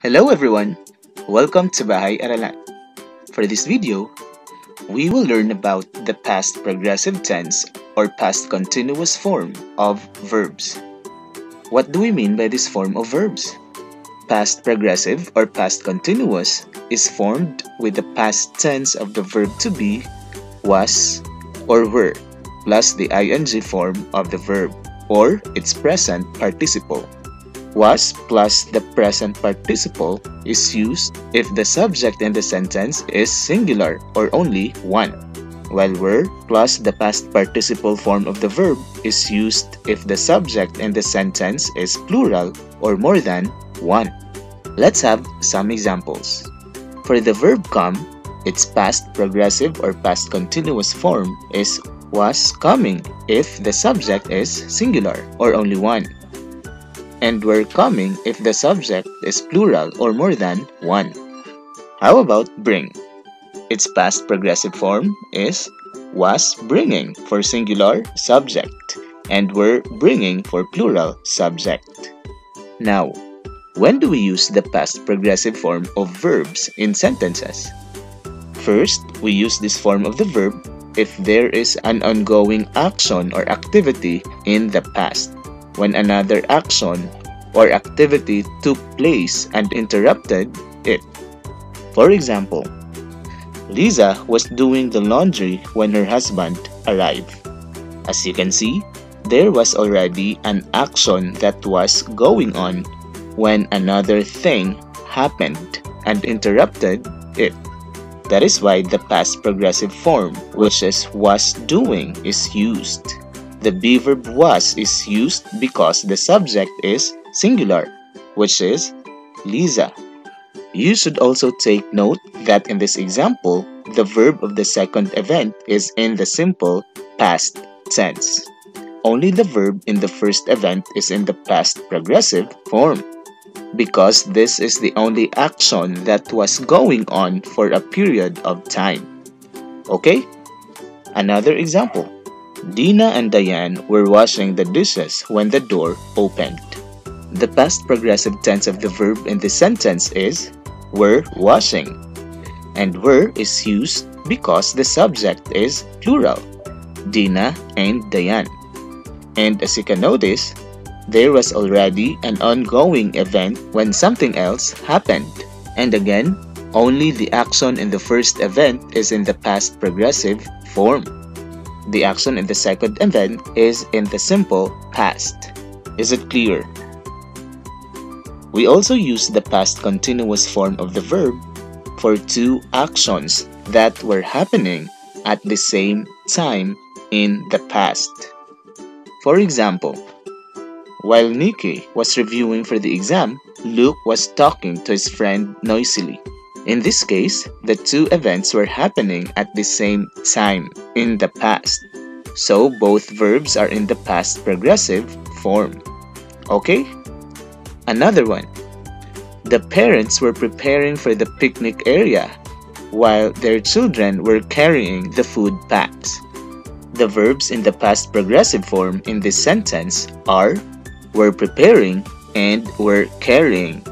Hello everyone! Welcome to Bahay Aralan. For this video, we will learn about the past progressive tense or past continuous form of verbs. What do we mean by this form of verbs? Past progressive or past continuous is formed with the past tense of the verb to be, was, or were, plus the ing form of the verb or its present participle. Was plus the present participle is used if the subject in the sentence is singular or only one, while were plus the past participle form of the verb is used if the subject in the sentence is plural or more than one. Let's have some examples. For the verb come, its past progressive or past continuous form is was coming if the subject is singular or only one and were coming if the subject is plural or more than one. How about bring? Its past progressive form is was bringing for singular subject and were bringing for plural subject. Now, when do we use the past progressive form of verbs in sentences? First, we use this form of the verb if there is an ongoing action or activity in the past when another action or activity took place and interrupted it. For example, Lisa was doing the laundry when her husband arrived. As you can see, there was already an action that was going on when another thing happened and interrupted it. That is why the past progressive form, which is was doing, is used. The be verb was is used because the subject is singular, which is Lisa. You should also take note that in this example, the verb of the second event is in the simple past tense. Only the verb in the first event is in the past progressive form because this is the only action that was going on for a period of time. Okay? Another example. Dina and Diane were washing the dishes when the door opened. The past progressive tense of the verb in this sentence is were washing. And were is used because the subject is plural, Dina and Diane. And as you can notice, there was already an ongoing event when something else happened. And again, only the action in the first event is in the past progressive form. The action in the second event is in the simple past. Is it clear? We also use the past continuous form of the verb for two actions that were happening at the same time in the past. For example, while Nikki was reviewing for the exam, Luke was talking to his friend noisily. In this case, the two events were happening at the same time in the past. So both verbs are in the past progressive form. Okay? Another one. The parents were preparing for the picnic area while their children were carrying the food packs. The verbs in the past progressive form in this sentence are were preparing and were carrying.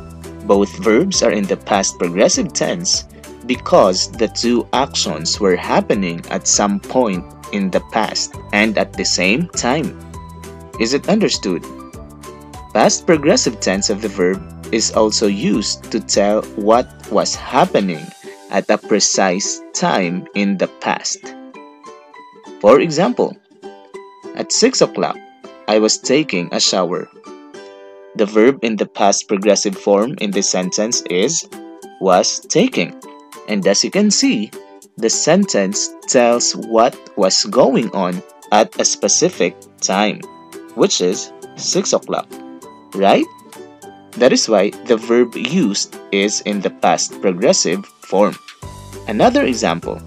Both verbs are in the past progressive tense because the two actions were happening at some point in the past and at the same time. Is it understood? Past progressive tense of the verb is also used to tell what was happening at a precise time in the past. For example, at 6 o'clock, I was taking a shower. The verb in the past progressive form in this sentence is was taking. And as you can see, the sentence tells what was going on at a specific time, which is 6 o'clock, right? That is why the verb used is in the past progressive form. Another example.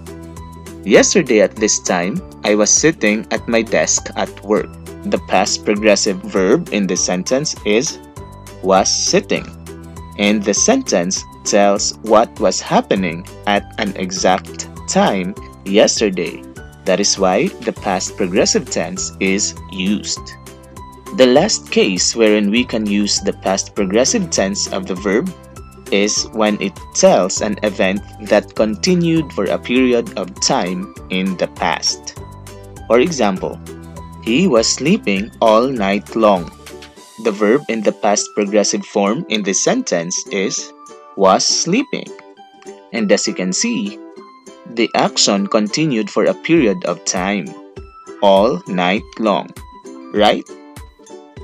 Yesterday at this time, I was sitting at my desk at work. The past progressive verb in this sentence is was sitting. And the sentence tells what was happening at an exact time yesterday. That is why the past progressive tense is used. The last case wherein we can use the past progressive tense of the verb is when it tells an event that continued for a period of time in the past. For example, he was sleeping all night long. The verb in the past progressive form in this sentence is was sleeping. And as you can see, the action continued for a period of time, all night long, right?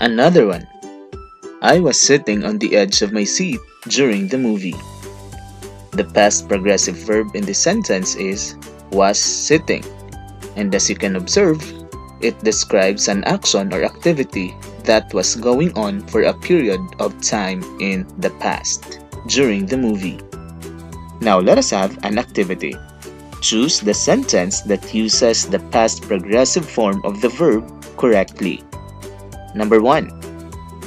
Another one. I was sitting on the edge of my seat during the movie. The past progressive verb in this sentence is was sitting. And as you can observe, it describes an action or activity that was going on for a period of time in the past during the movie. Now let us have an activity. Choose the sentence that uses the past progressive form of the verb correctly. Number 1.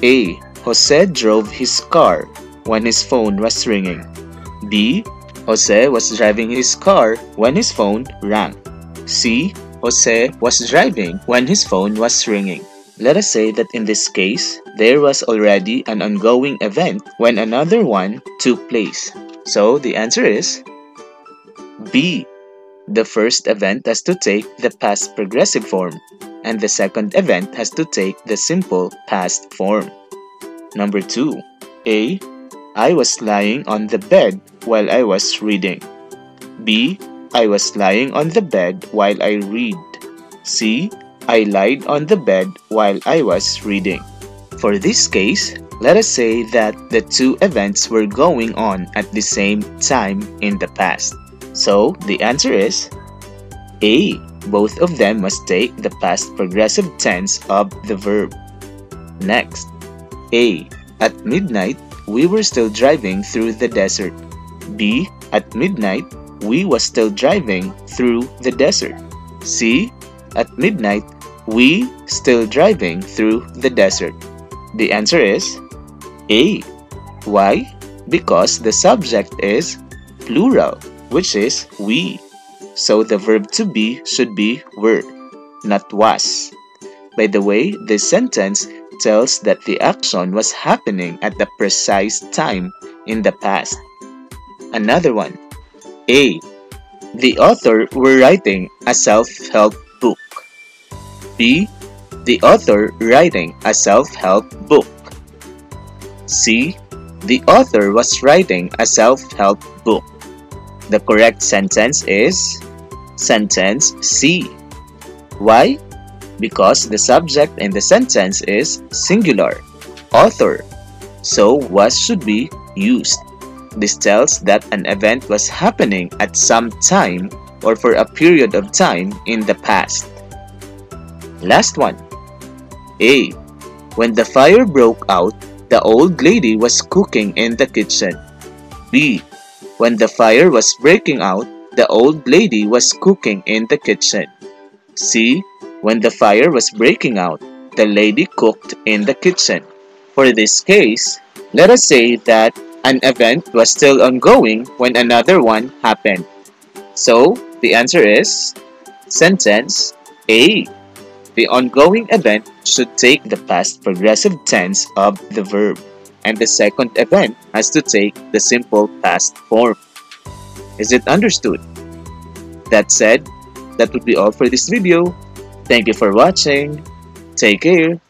A. Jose drove his car when his phone was ringing. B. Jose was driving his car when his phone rang. C. Jose was driving when his phone was ringing. Let us say that in this case, there was already an ongoing event when another one took place. So the answer is B. The first event has to take the past progressive form, and the second event has to take the simple past form. Number 2. A. I was lying on the bed while I was reading. B. I was lying on the bed while I read. C, I lied on the bed while I was reading. For this case, let us say that the two events were going on at the same time in the past. So the answer is A. Both of them must take the past progressive tense of the verb. Next, A. At midnight, we were still driving through the desert. B. At midnight, we was still driving through the desert. C, At midnight, we still driving through the desert. The answer is A. Why? Because the subject is plural which is we. So the verb to be should be were, not was. By the way, this sentence tells that the action was happening at the precise time in the past. Another one. A. The author were writing a self-help book. B. The author writing a self-help book. C. The author was writing a self-help book. The correct sentence is sentence C. Why? Because the subject in the sentence is singular, author. So was should be used. This tells that an event was happening at some time or for a period of time in the past. Last one. A. When the fire broke out, the old lady was cooking in the kitchen. B. When the fire was breaking out, the old lady was cooking in the kitchen. C. When the fire was breaking out, the lady cooked in the kitchen. For this case, let us say that an event was still ongoing when another one happened. So, the answer is sentence A. The ongoing event should take the past progressive tense of the verb and the second event has to take the simple past form. Is it understood? That said, that would be all for this video. Thank you for watching. Take care.